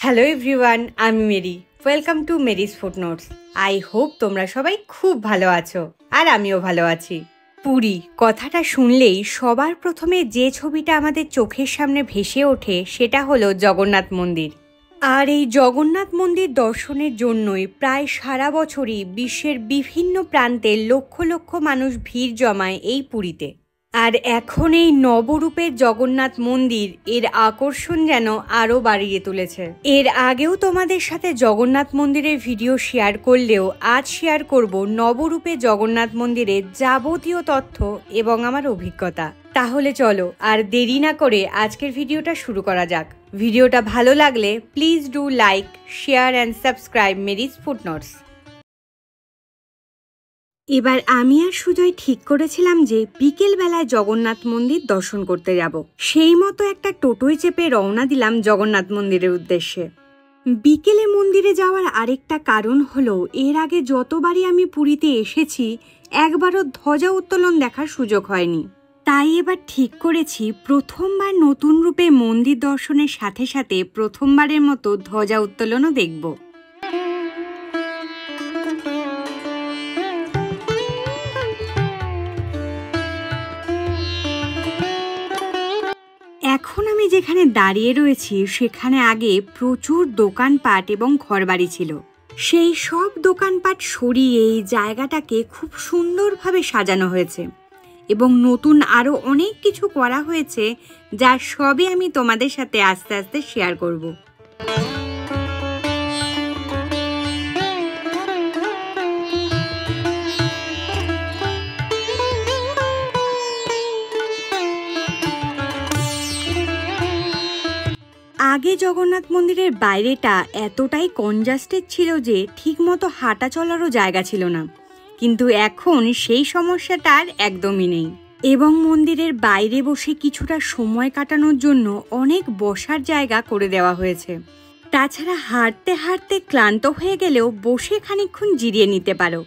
Hello everyone আমি Mary welcome to Mary's food notes I hope তোমরা সবাই খুব ভালো আছো, আর আমিও ভালো আছি। পুরী, কথাটা শুনলেই সবার প্রথমে যে ছবিটা আমাদের চোখের সামনে ভেসে ওঠে, সেটা হলো জগন্নাথ মন্দির। আর এই জগন্নাথ মন্দির দর্শনের জন্যই প্রায় সারা বছরই বিশ্বের বিভিন্ন প্রান্তে লক্ষ লক্ষ মানুষ ভিড় জমায় এই পুরীতে। আর এখন এই নবরূপের জগন্নাথ মন্দির, এর আকর্ষণ যেন আরও বাড়িয়ে তুলেছে। এর আগেও তোমাদের সাথে জগন্নাথ মন্দিরের ভিডিও শেয়ার করলেও আজ শেয়ার করব নবরূপে জগন্নাথ মন্দিরের যাবতীয় তথ্য এবং আমার অভিজ্ঞতা। তাহলে চলো, আর দেরি না করে আজকের ভিডিওটা শুরু করা যাক। ভিডিওটা ভালো লাগলে please do like, share, and subscribe Mary's food notes এবার আমি আর সুজয় ঠিক করেছিলাম যে বিকেল বেলায় জগন্নাথ মন্দির দর্শন করতে যাব। সেই মতো একটা টোটোয় চেপে রওনা দিলাম জগন্নাথ মন্দিরের উদ্দেশ্যে। বিকেলে মন্দিরে যাওয়ার আরেকটা কারণ হলো, এর আগে যতবারই আমি পুরীতে এসেছি, একবারও ধ্বজা উত্তোলন দেখার সুযোগ হয়নি। তাই এবার ঠিক করেছি প্রথমবার নতুন রূপে মন্দির দর্শনের সাথে সাথে প্রথমবারের মতো ধ্বজা উত্তোলনও দেখব। যেখানে দাঁড়িয়ে রয়েছি, সেখানে আগে প্রচুর দোকানপাট এবং ঘরবাড়ি ছিল। সেই সব দোকানপাট সরিয়ে এই জায়গাটাকে খুব সুন্দরভাবে সাজানো হয়েছে এবং নতুন আরও অনেক কিছু করা হয়েছে, যা সবই আমি তোমাদের সাথে আস্তে আস্তে শেয়ার করব। জগন্নাথ মন্দিরের বাইরেটা এতটাই কনজাস্টেড ছিল যে ঠিকমতো হাঁটা চলারও জায়গা ছিল না। কিন্তু এখন সেই সমস্যাটা আর একদমই নেই। এবং মন্দিরের বাইরে বসে কিছুটা সময় কাটানোর জন্য অনেক বসার জায়গা করে দেওয়া হয়েছে। তাছাড়া হাঁটতে হাঁটতে ক্লান্ত হয়ে গেলেও বসে খানিক্ষণ জিরিয়ে নিতে পারো।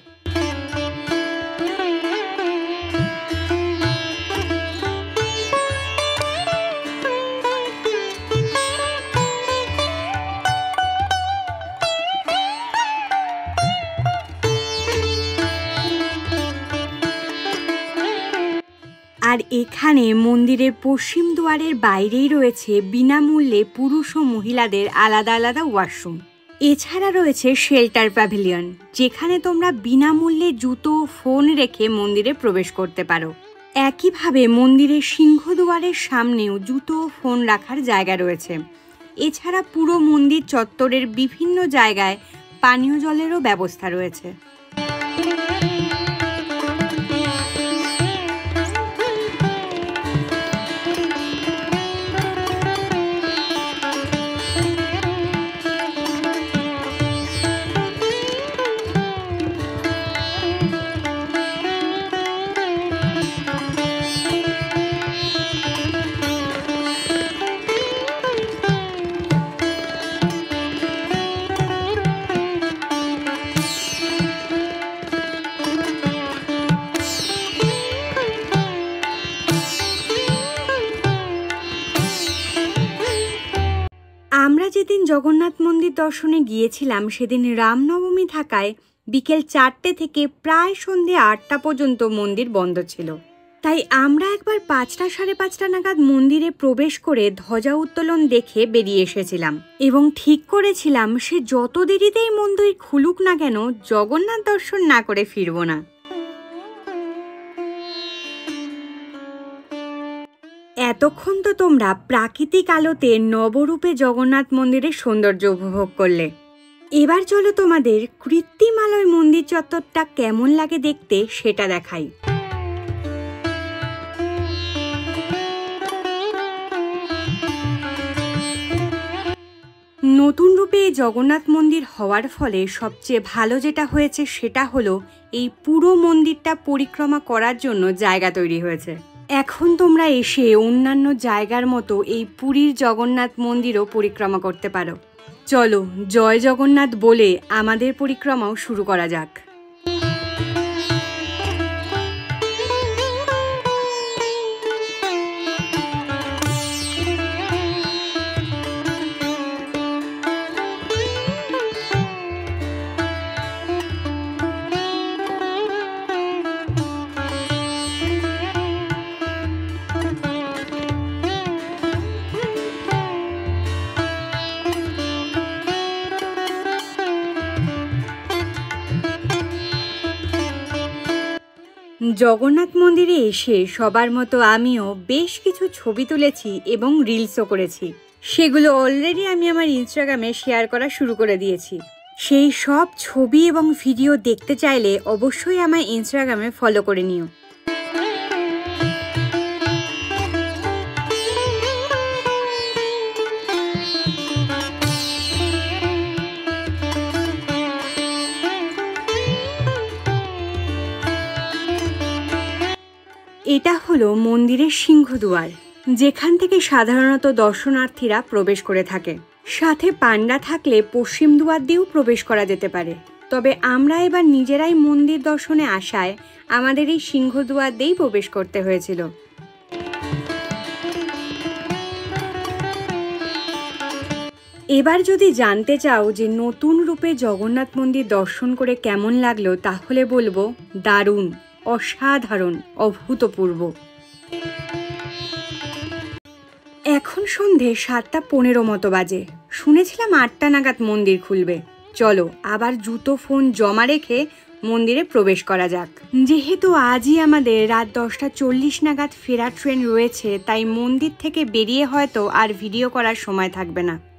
আর এখানে মন্দিরের পশ্চিম দুয়ারের বাইরেই রয়েছে বিনামূল্যে পুরুষ ও মহিলাদের আলাদা আলাদা ওয়াশরুম। এছাড়া রয়েছে শেল্টার প্যাভিলিয়ন, যেখানে তোমরা বিনামূল্যে জুতো, ফোন রেখে মন্দিরে প্রবেশ করতে পারো। একইভাবে মন্দিরের সিংহদুয়ারের সামনেও জুতো, ফোন রাখার জায়গা রয়েছে। এছাড়া পুরো মন্দির চত্বরের বিভিন্ন জায়গায় পানীয় জলেরও ব্যবস্থা রয়েছে। জগন্নাথ মন্দির দর্শনে গিয়েছিলাম সেদিন রামনবমী থাকায় বিকেল চারটে থেকে প্রায় সন্ধে আটটা পর্যন্ত মন্দির বন্ধ ছিল। তাই আমরা একবার পাঁচটা সাড়ে পাঁচটা নাগাদ মন্দিরে প্রবেশ করে ধ্বজা উত্তোলন দেখে বেরিয়ে এসেছিলাম এবং ঠিক করেছিলাম সে যত দেরিতেই মন্দির খুলুক না কেন জগন্নাথ দর্শন না করে ফিরব না। এতক্ষণ তো তোমরা প্রাকৃতিক আলোতে নবরূপে জগন্নাথ মন্দিরের সৌন্দর্য উপভোগ করলে। এবার চলো তোমাদের কৃত্রিম আলোয় মন্দির চত্বরটা কেমন লাগে দেখতে সেটা দেখাই। নতুন রূপে জগন্নাথ মন্দির হওয়ার ফলে সবচেয়ে ভালো যেটা হয়েছে সেটা হলো এই পুরো মন্দিরটা পরিক্রমা করার জন্য জায়গা তৈরি হয়েছে। এখন তোমরা এসে অন্যান্য জায়গার মতো এই পুরীর জগন্নাথ মন্দিরও পরিক্রমা করতে পারো। চলো জয় জগন্নাথ বলে আমাদের পরিক্রমাও শুরু করা যাক। জগন্নাথ মন্দিরে এসে সবার মতো আমিও বেশ কিছু ছবি তুলেছি এবং রিলসও করেছি। সেগুলো অলরেডি আমি আমার ইনস্টাগ্রামে শেয়ার করা শুরু করে দিয়েছি। সেই সব ছবি এবং ভিডিও দেখতে চাইলে অবশ্যই আমার ইনস্টাগ্রামে ফলো করে নিও। এটা হলো মন্দিরের সিংহদুয়ার, যেখান থেকে সাধারণত দর্শনার্থীরা প্রবেশ করে থাকে। সাথে পান্ডা থাকলে পশ্চিম দুয়ার দিয়েও প্রবেশ করা যেতে পারে। তবে আমরা এবার নিজেরাই মন্দির দর্শনে আসায় আমাদের এই সিংহদুয়ার দিয়েই প্রবেশ করতে হয়েছিল। এবার যদি জানতে চাও যে নতুন রূপে জগন্নাথ মন্দির দর্শন করে কেমন লাগল, তাহলে বলব, দারুণ। অসাধারণ, অভূতপূর্ব। এখন সন্ধে সাতটা পনেরো মতো বাজে। শুনেছিলাম আটটা নাগাদ মন্দির খুলবে। চলো, আবার জুতো, ফোন জমা রেখে মন্দিরে প্রবেশ করা যাক। যেহেতু আজই আমাদের রাত দশটা চল্লিশ নাগাদ ফেরার ট্রেন রয়েছে, তাই মন্দির থেকে বেরিয়ে হয়তো আর ভিডিও করার সময় থাকবে না।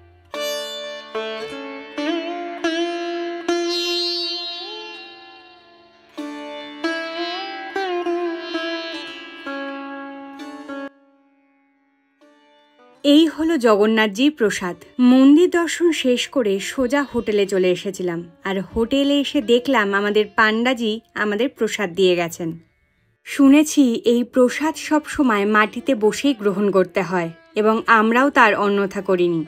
এই হলো জগন্নাথজি প্রসাদ। মন্দির দর্শন শেষ করে সোজা হোটেলে চলে এসেছিলাম। আর হোটেলে এসে দেখলাম আমাদের পান্ডাজি আমাদের প্রসাদ দিয়ে গেছেন। শুনেছি এই প্রসাদ সব সময় মাটিতে বসেই গ্রহণ করতে হয় এবং আমরাও তার অন্যথা করিনি।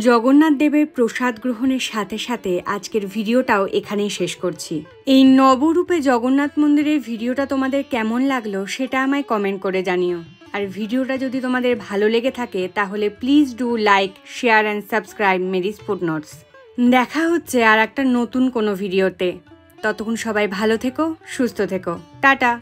জগন্নাথ দেবের প্রসাদ গ্রহণের সাথে সাথে আজকের ভিডিওটাও এখানেই শেষ করছি। এই নবরূপে জগন্নাথ মন্দিরের ভিডিওটা তোমাদের কেমন লাগল সেটা আমায় কমেন্ট করে জানিও। আর ভিডিওটা যদি তোমাদের ভালো লেগে থাকে, তাহলে please do like share and subscribe Mary's food notes দেখা হচ্ছে আর একটা নতুন কোনো ভিডিওতে। ততক্ষণ সবাই ভালো থেকো, সুস্থ থেকো। টাটা!